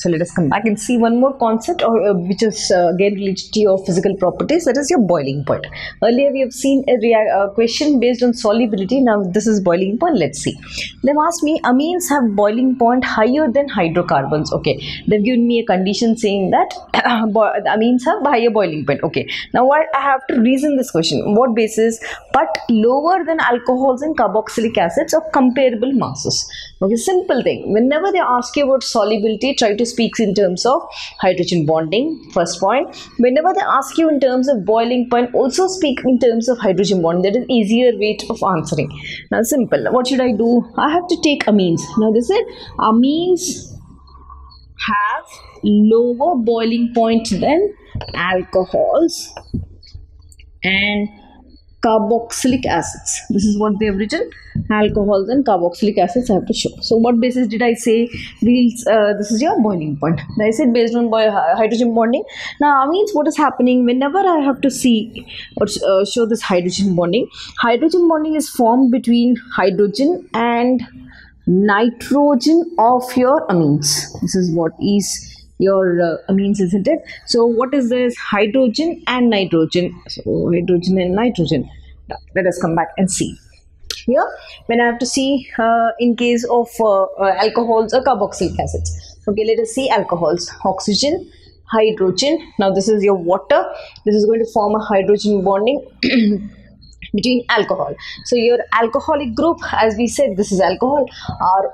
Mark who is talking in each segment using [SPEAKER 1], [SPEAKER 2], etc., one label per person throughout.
[SPEAKER 1] So let us come back and see one more concept, or uh, which is uh, again related to your physical properties. That is your boiling point. Earlier we have seen a uh, question based on solubility. Now this is boiling point. Let's see. They've asked me amines have boiling point higher than hydrocarbons. Okay, they've given me a condition saying that amines have higher boiling point. Okay, now what I have to reason this question. What basis? But lower than alcohols and carboxylic acids of comparable masses. Okay, simple thing. Whenever they ask you about solubility, try to speak in terms of hydrogen bonding. First point. Whenever they ask you in terms of boiling point, also speak in terms of hydrogen bond. That is easier way of answering. Now, simple. What should I do? I have to take amines. Now, this is amines have lower boiling point than alcohols and carboxylic acids. This is what they have written. Alcohols and carboxylic acids I have to show. So what basis did I say? We'll, uh, this is your boiling point. I said based on boil, hydrogen bonding. Now means what is happening whenever I have to see or uh, show this hydrogen bonding. Hydrogen bonding is formed between hydrogen and nitrogen of your amines. This is what is your uh, amines isn't it so what is this? Hydrogen and nitrogen. So hydrogen and nitrogen. Let us come back and see. Here when i have to see uh, in case of uh, uh, alcohols or carboxylic acids. Okay let us see alcohols. Oxygen hydrogen. Now this is your water. This is going to form a hydrogen bonding between alcohol. So your alcoholic group as we said this is alcohol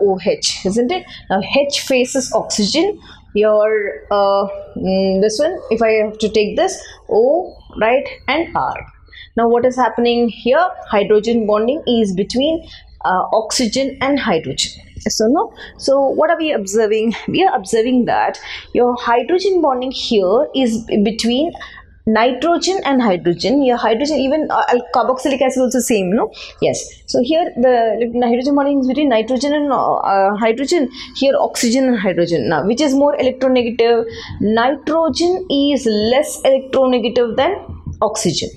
[SPEAKER 1] roh isn't it? Now h faces oxygen. Your uh, mm, this one if i have to take this o right and r. Now what is happening here? Hydrogen bonding is between uh, oxygen and hydrogen. So no? So what are we observing? We are observing that your hydrogen bonding here is between nitrogen and hydrogen. Your hydrogen even uh, carboxylic acid also same no? Yes. So here the hydrogen bonding is between nitrogen and uh, uh, hydrogen here oxygen and hydrogen. Now which is more electronegative? Nitrogen is less electronegative than oxygen.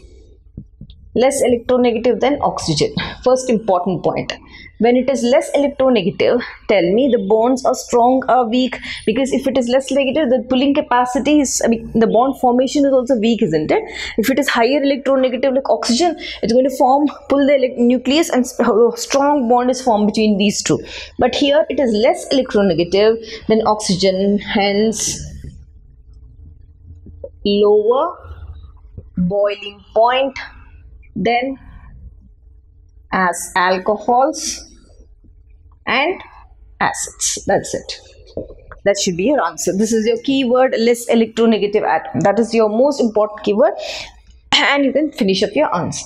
[SPEAKER 1] Less electronegative than oxygen. First important point when it is less electronegative tell me the bonds are strong or weak. Because if it is less negative the pulling capacity is I mean, the bond formation is also weak isn't it? If it is higher electronegative like oxygen it's going to form pull the nucleus and uh, strong bond is formed between these two. But here it is less electronegative than oxygen hence lower boiling point then as alcohols and acids that's it. That should be your answer. This is your keyword less electronegative atom. That is your most important keyword. And you can finish up your answer